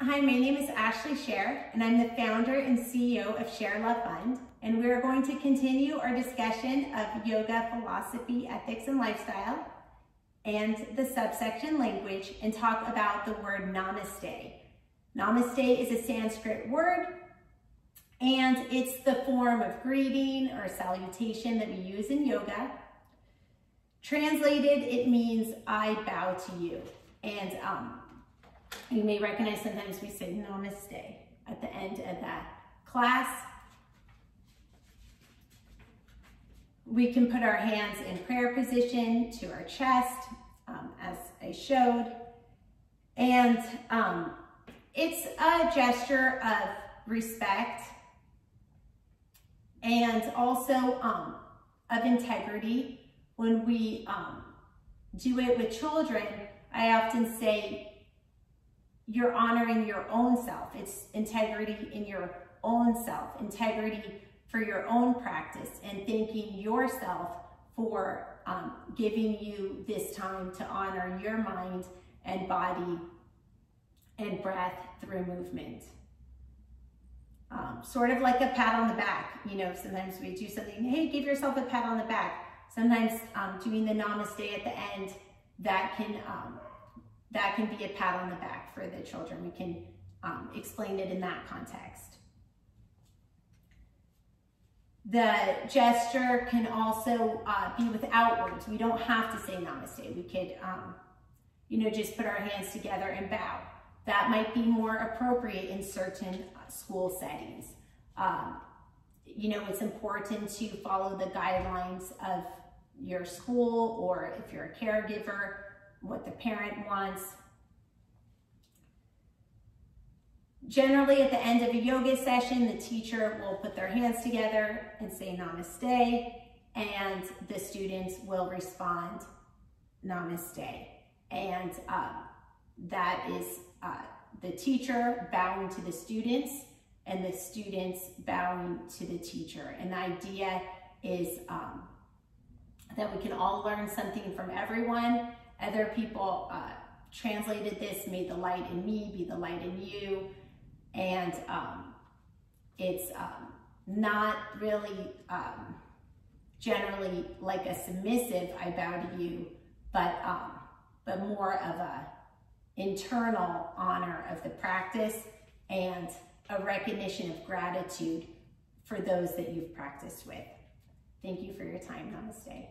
Hi, my name is Ashley Scher, and I'm the founder and CEO of Share Love Fund. And we're going to continue our discussion of yoga, philosophy, ethics, and lifestyle, and the subsection language, and talk about the word namaste. Namaste is a Sanskrit word, and it's the form of greeting or salutation that we use in yoga. Translated, it means I bow to you. And um, you may recognize sometimes we say namaste at the end of that class. We can put our hands in prayer position to our chest, um, as I showed. And um, it's a gesture of respect and also um, of integrity. When we um, do it with children, I often say, you're honoring your own self. It's integrity in your own self, integrity for your own practice and thanking yourself for um, giving you this time to honor your mind and body and breath through movement. Um, sort of like a pat on the back. You know, sometimes we do something, hey, give yourself a pat on the back. Sometimes um, doing the namaste at the end, that can um, that can be a pat on the back for the children. We can um, explain it in that context. The gesture can also uh, be without words. We don't have to say namaste. We could, um, you know, just put our hands together and bow. That might be more appropriate in certain uh, school settings. Um, you know, it's important to follow the guidelines of your school or if you're a caregiver, what the parent wants. Generally, at the end of a yoga session, the teacher will put their hands together and say namaste, and the students will respond namaste. And uh, that is uh, the teacher bowing to the students and the students bowing to the teacher. And the idea is um, that we can all learn something from everyone. Other people uh, translated this, made the light in me be the light in you. And um, it's um, not really um, generally like a submissive, I bow to you, but, um, but more of a internal honor of the practice and a recognition of gratitude for those that you've practiced with. Thank you for your time. Namaste.